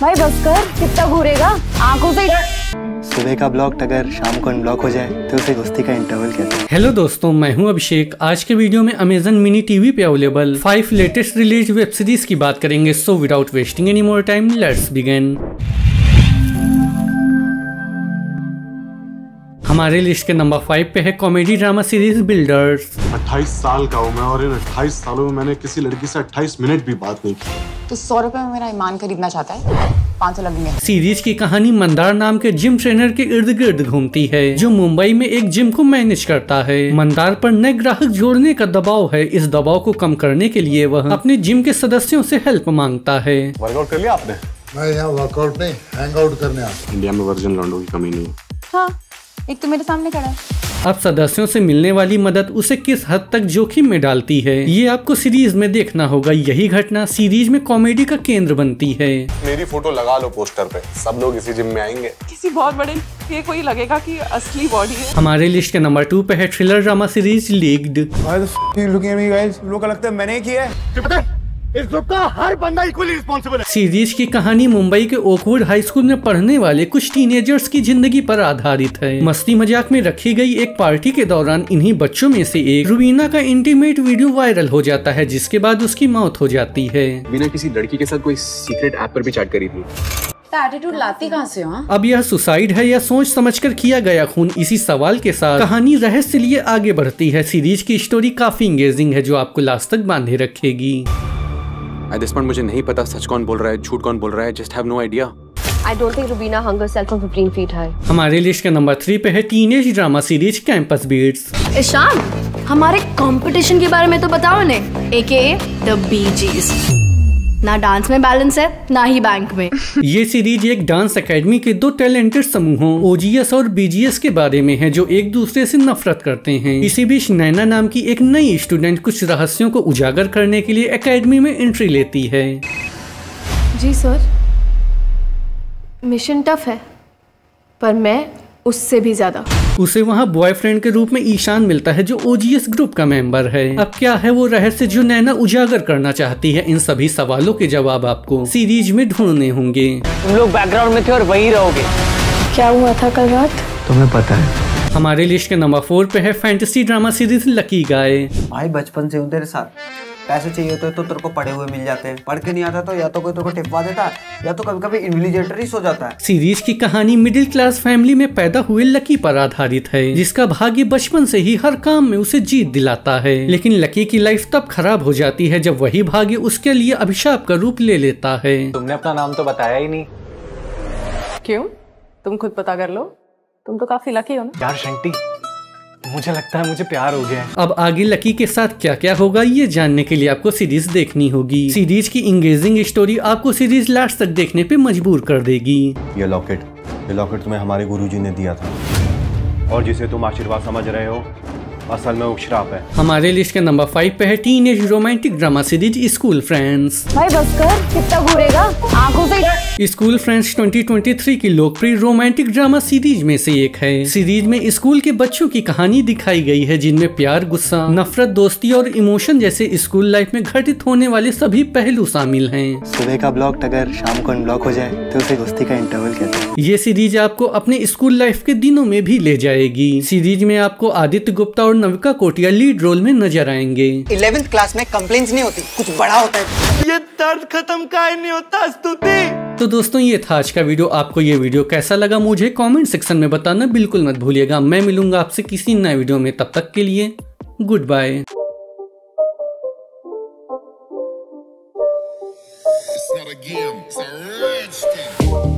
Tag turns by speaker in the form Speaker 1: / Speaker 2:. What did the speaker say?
Speaker 1: भाई बस कर कितना घूरेगा? आँखों से
Speaker 2: सुबह का ब्लॉक अगर शाम को अनब्लॉक हो जाए तो उसे दोस्ती का इंटरवल कहते हैं।
Speaker 3: हेलो दोस्तों मैं हूँ अभिषेक। आज के वीडियो में अमेजन मिनी टीवी पे available five latest release web series की बात करेंगे। So without wasting any more time let's begin हमारे लिस्ट के नंबर फाइव पे है कॉमेडी ड्रामा सीरीज़ बिल्डर्स
Speaker 4: 28 साल का हूँ मैं और इन 28 सालों में मैंने किसी लड़की से 28 मिनट भी बात नहीं की।
Speaker 5: तो सौ रुपए में मेरा ईमान खरीदना चाहता है? पाँच सौ लगेंगे
Speaker 3: सीरीज़ की कहानी मंदार नाम के जिम ट्रेनर के इर्द गिर्द घूमती है जो मुंबई में एक जिम को मैनेज करता है। मंदार पर नए ग्राहक जोड़ने का दबाव है। इस दबाव को कम करने के लिए वह अपने जिम के सदस्यों से हेल्प माँगता है।
Speaker 4: वर्कआउट कर लिया आपने?
Speaker 6: मैं यहाँ वर्कआउट नहीं हैंग आउट करने आता
Speaker 4: इंडिया में वर्जन लॉन्डो की कमी नहीं है।
Speaker 5: हाँ एक तो मेरे सामने खड़ा है।
Speaker 3: अब सदस्यों से मिलने वाली मदद उसे किस हद तक जोखिम में डालती है? ये आपको सीरीज़ में देखना होगा। यही घटना सीरीज़ में कॉमेडी का केंद्र बनती है।
Speaker 4: मेरी फ़ोटो लगा लो पोस्टर पे। सब लोग इसी जिम में आएँगे।
Speaker 7: किसी बहुत बड़े ये कोई लगेगा कि असली बॉडी है।
Speaker 3: हमारे लिस्ट के नंबर टू पे है थ्रिलर ड्रामा सीरीज़ लीग्ड
Speaker 8: Why the f you looking guys? लोगों को लगता है मैंने ही किया है।
Speaker 3: सीरीज़ की कहानी मुंबई के ओकवुड हाई स्कूल में पढ़ने वाले कुछ टीनेजर्स की ज़िंदगी पर आधारित है। मस्ती मज़ाक में रखी गई एक पार्टी के दौरान इन्हीं बच्चों में से एक रुबीना का इंटीमेट वीडियो वायरल हो जाता है जिसके बाद उसकी मौत हो जाती है।
Speaker 9: बिना किसी लड़की के साथ कोई सीक्रेट ऐप पर भी चैट करी थी।
Speaker 5: एटीट्यूड लाती कहाँ से हो हाँ?
Speaker 3: अब यह सुसाइड है या सोच समझकर किया गया खून इसी सवाल के साथ कहानी रहस्य लिए आगे बढ़ती है। सीरीज़ की स्टोरी काफ़ी इंगेजिंग है जो आपको लास्ट तक बांधे रखेगी।
Speaker 9: एट दिस पॉइंट मुझे नहीं पता सच कौन बोल रहा है झूठ कौन बोल रहा है just have no idea
Speaker 1: I don't think Rubina hung herself from 15 feet high.
Speaker 3: हमारे लिस्ट के नंबर थ्री पे है teenage drama series campus beats
Speaker 10: Ishaan हमारे कंपटीशन के बारे में तो बताओ ने एके द बीजीज ना डांस में बैलेंस है ना ही बैंक में।
Speaker 3: ये सीरीज़ एक डांस एकेडमी के दो टैलेंटेड समूहों ओजीएस और बीजीएस के बारे में है जो एक दूसरे से नफरत करते हैं। इसी बीच नैना नाम की एक नई स्टूडेंट कुछ रहस्यों को उजागर करने के लिए एकेडमी में एंट्री लेती है।
Speaker 10: जी सर मिशन टफ है पर मैं उससे भी ज़्यादा।
Speaker 3: उसे वहाँ बॉयफ्रेंड के रूप में ईशान मिलता है जो ओजीएस ग्रुप का मेंबर है। अब क्या है वो रहस्य जो नैना उजागर करना चाहती है? इन सभी सवालों के जवाब आपको सीरीज़ में ढूँढने होंगे।
Speaker 11: तुम लोग बैकग्राउंड में थे और वहीं रहोगे।
Speaker 10: क्या हुआ था कल रात?
Speaker 2: तुम्हें पता है।
Speaker 3: हमारे लिस्ट के नंबर फोर पे है fantasy drama series Lucky Guy.
Speaker 8: भाई बचपन से हूँ तेरे साथ। पैसे चाहिए होते तो तेरे को पड़े हुए मिल जाते। हैं पढ़ के नहीं आता तो या तो कोई तेरे को टिपवा देता या तो कभी कभी इन्विजिलेटर ही सो जाता है।
Speaker 3: सीरीज़ की कहानी मिडिल क्लास फैमिली में पैदा हुए लकी पर आधारित है जिसका भाग्य बचपन से ही हर काम में उसे जीत दिलाता है। लेकिन लकी की लाइफ तब खराब हो जाती है जब वही भाग्य उसके लिए अभिशाप का रूप ले लेता है।
Speaker 11: तुमने अपना नाम तो बताया ही नहीं।
Speaker 7: क्यों? तुम खुद पता कर लो। तुम तो काफ़ी लकी हो ना।
Speaker 11: यार शंटी मुझे लगता है मुझे प्यार हो गया है।
Speaker 3: अब आगे लकी के साथ क्या क्या होगा ये जानने के लिए आपको सीरीज़ देखनी होगी। सीरीज़ की इंगेजिंग स्टोरी आपको सीरीज़ लास्ट तक देखने पे मजबूर कर देगी।
Speaker 12: ये लॉकेट ये लॉकेट तुम्हें हमारे गुरुजी ने दिया था। और जिसे तुम आशीर्वाद समझ रहे हो असल में वो श्राप है।
Speaker 3: हमारे लिस्ट के नंबर फाइव पे है teenage romantic drama series school friends
Speaker 1: भाई बस कर कितना घूरेगा? आँखों से
Speaker 3: स्कूल फ्रेंड्स 2023 की लोकप्रिय रोमांटिक ड्रामा सीरीज़ में से एक है। सीरीज़ में स्कूल के बच्चों की कहानी दिखाई गई है जिनमें प्यार गुस्सा नफरत दोस्ती और इमोशन जैसे स्कूल लाइफ में घटित होने वाले सभी पहलू शामिल हैं।
Speaker 2: सुबह का ब्लॉक अगर शाम को अनब्लॉक हो जाए तो उसे दोस्ती का इंटरवल कहते हैं।
Speaker 3: ये सीरीज़ आपको अपने स्कूल लाइफ के दिनों में भी ले जाएगी। सीरीज़ में आपको आदित्य गुप्ता और नविका कोटिया लीड रोल में नज़र आएँगे।
Speaker 8: इलेवेंथ क्लास में कंप्लेंट्स नहीं होती कुछ बड़ा होता है। ये दर्द खत्म का नहीं होता स्तुति।
Speaker 3: तो दोस्तों ये था आज का वीडियो। आपको ये वीडियो कैसा लगा मुझे कमेंट सेक्शन में बताना बिल्कुल मत भूलिएगा। मैं मिलूँगा आपसे किसी नए वीडियो में। तब तक के लिए goodbye
Speaker 6: It's not a game, it's a rich thing.